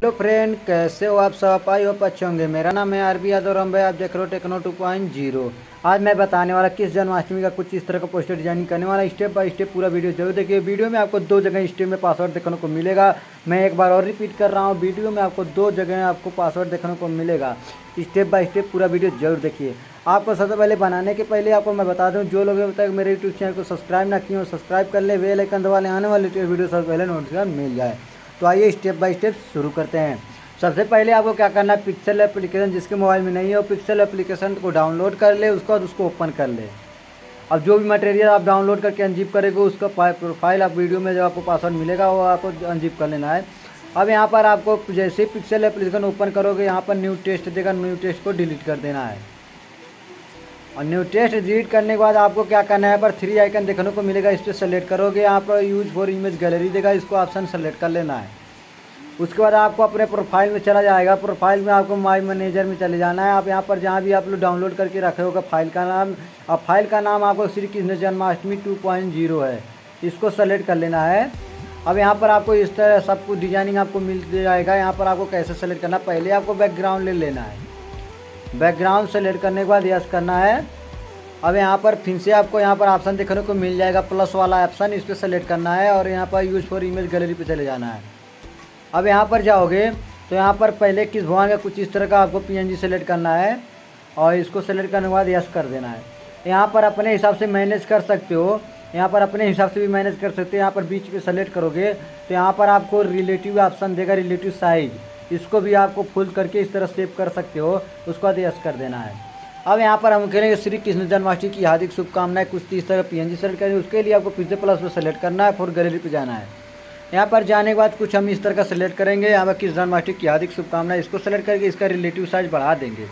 Hello friend, कैसे हो आप सब? आई हो अच्छे होंगे। मेरा नाम है आरबी यादव राम भाई आप देख रहे हो टेक्नो टू पॉइंट ज़ीरो। आज मैं बताने वाला किस जन्माष्टमी का कुछ इस तरह का पोस्टर डिज़ाइनिंग करने वाला। स्टेप बाय स्टेप पूरा वीडियो ज़रूर देखिए। वीडियो में आपको दो जगह स्टेप में पासवर्ड देखने को मिलेगा। मैं एक बार और रिपीट कर रहा हूँ। वीडियो में आपको दो जगह आपको पासवर्ड देखने को मिलेगा। स्टेप बाय स्टेप पूरा वीडियो ज़रूर देखिए। आपको सबसे पहले बनाने के पहले आपको मैं बता दूँ, जो लोग तक मेरे यूट्यूब चैनल को सब्सक्राइब ना किए हो सब्सक्राइब कर ले। बेल आइकन दबा आने वाले वीडियो सबसे पहले नोटिफिकेशन मिल जाए। तो आइए स्टेप बाय स्टेप शुरू करते हैं। सबसे पहले आपको क्या करना है? पिक्सल एप्लीकेशन जिसके मोबाइल में नहीं है पिक्सल एप्लीकेशन को डाउनलोड कर ले, उसको और उसको ओपन कर ले। अब जो भी मटेरियल आप डाउनलोड करके अनजिप करेंगे, उसका प्रोफ़ाइल आप वीडियो में जब आपको पासवर्ड मिलेगा, वो आपको अनजिप कर लेना है। अब यहाँ पर आपको जैसे पिक्सल एप्लीकेशन ओपन करोगे, यहाँ पर न्यू टेस्ट देगा न्यू टेस्ट को डिलीट कर देना है। और न्यू टेस्ट डिलीट करने के बाद आपको क्या करना है? पर थ्री आइकन देखने को मिलेगा, इस पर सेलेक्ट करोगे, यहाँ पर यूज़ फॉर इमेज गैलरी देगा, इसको ऑप्शन सेलेक्ट कर लेना है। उसके बाद आपको अपने प्रोफ़ाइल में चला जाएगा। प्रोफ़ाइल में आपको माई मैनेजर में चले जाना है। आप यहाँ पर जहाँ भी आप लोग डाउनलोड करके रखे होगा फ़ाइल का नाम, और फ़ाइल का नाम आपको Shri Krishna Janmashtami two point zero है। इसको सेलेक्ट कर लेना है। अब यहाँ पर आपको इस तरह सब कुछ डिज़ाइनिंग आपको मिल जाएगा। यहाँ पर आपको कैसे सेलेक्ट करना पहले आपको बैकग्राउंड ले लेना है। बैकग्राउंड सेलेक्ट करने के बाद यस करना है। अब यहाँ पर फिर से आपको यहाँ पर ऑप्शन देखने को मिल जाएगा प्लस वाला ऑप्शन इस पर सेलेक्ट करना है और यहाँ पर यूज़ फॉर इमेज गैलरी पे चले जाना है। अब यहाँ पर जाओगे तो यहाँ पर पहले किस भगवान का कुछ इस तरह का आपको पीएनजी सेलेक्ट करना है और इसको सेलेक्ट करने के बाद यस कर देना है। यहाँ पर अपने हिसाब से मैनेज कर सकते हो। यहाँ पर अपने हिसाब से भी मैनेज कर सकते हो। यहाँ पर बीच में सेलेक्ट करोगे तो यहाँ पर आपको रिलेटिव ऑप्शन देगा रिलेटिव साइज़ इसको भी आपको फुल करके इस तरह सेव कर सकते हो, उसको बाद यस कर देना है। अब यहाँ पर हम खेलेंगे श्री कृष्ण जन्माष्टमी की हार्दिक शुभकामनाएँ कुछ इस तरह पी एन सेलेक्ट करेंगे। उसके लिए आपको पिज्जे प्लस पर सेलेक्ट करना है फिर गैलरी पर जाना है। यहाँ पर जाने के बाद कुछ हम इस तरह का सेलेक्ट करेंगे। यहाँ पर किस जन्माष्टमी की हार्दिक शुभकामनाएँ, इसको सेलेक्ट करके इसका रिलेटिव साइज़ बढ़ा देंगे।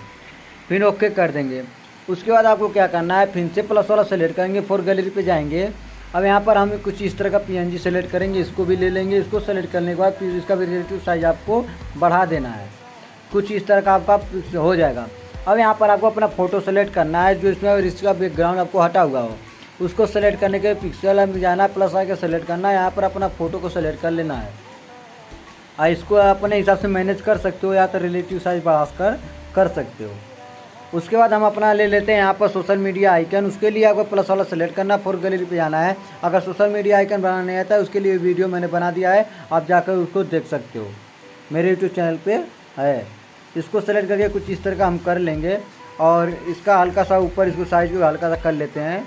फिर ओके कर देंगे। उसके बाद आपको क्या करना है फिर से प्लस वाला सेलेक्ट करेंगे फोर गैलरी पर जाएँगे। अब यहाँ पर हम कुछ इस तरह का पीएनजी सेलेक्ट करेंगे, इसको भी ले लेंगे। इसको सेलेक्ट करने के बाद फिर इसका भी रिलेटिव साइज़ आपको बढ़ा देना है। कुछ इस तरह का आपका हो जाएगा। अब यहाँ पर आपको अपना फ़ोटो सेलेक्ट करना है, जो इसमें इसका बैकग्राउंड आपको हटा हुआ हो। उसको सेलेक्ट करने के पिक्सल में जाना है प्लस आके सेलेक्ट करना है यहाँ पर अपना फ़ोटो को सेलेक्ट कर लेना है। और इसको अपने हिसाब से मैनेज कर सकते हो, या तो रिलेटिव साइज़ बढ़ा कर सकते हो। उसके बाद हम अपना ले लेते हैं यहाँ पर सोशल मीडिया आइकन उसके लिए आपको प्लस वाला सेलेक्ट करना फोर गैलरी पे जाना है। अगर सोशल मीडिया आइकन बनाना नहीं आता है उसके लिए वीडियो मैंने बना दिया है। आप जाकर उसको देख सकते हो। मेरे यूट्यूब चैनल पे है। इसको सेलेक्ट करके कुछ इस तरह का हम कर लेंगे। और इसका हल्का सा ऊपर, इसको साइज़ को हल्का सा कर लेते हैं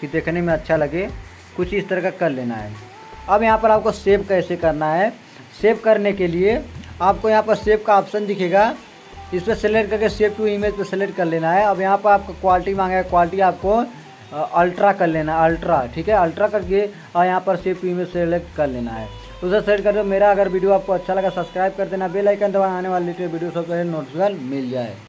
कि देखने में अच्छा लगे। कुछ इस तरह का कर लेना है। अब यहाँ पर आपको सेव कैसे करना है? सेव करने के लिए आपको यहाँ पर सेव का ऑप्शन दिखेगा। इस पर सेलेक्ट करके सेव टू इमेज पर सेलेक्ट कर लेना है। अब यहाँ पर आपको क्वालिटी मांगा है। क्वालिटी आपको अल्ट्रा कर लेना है। अल्ट्रा ठीक है? अल्ट्रा करके और यहाँ पर सेव टू इमेज सेलेक्ट कर लेना है। उसे सेलेक्ट कर दो। मेरा अगर वीडियो आपको अच्छा लगा सब्सक्राइब कर देना। बेलाइकन दबाना आने वाली वीडियो सबसे नोटिफिकेशन मिल जाए।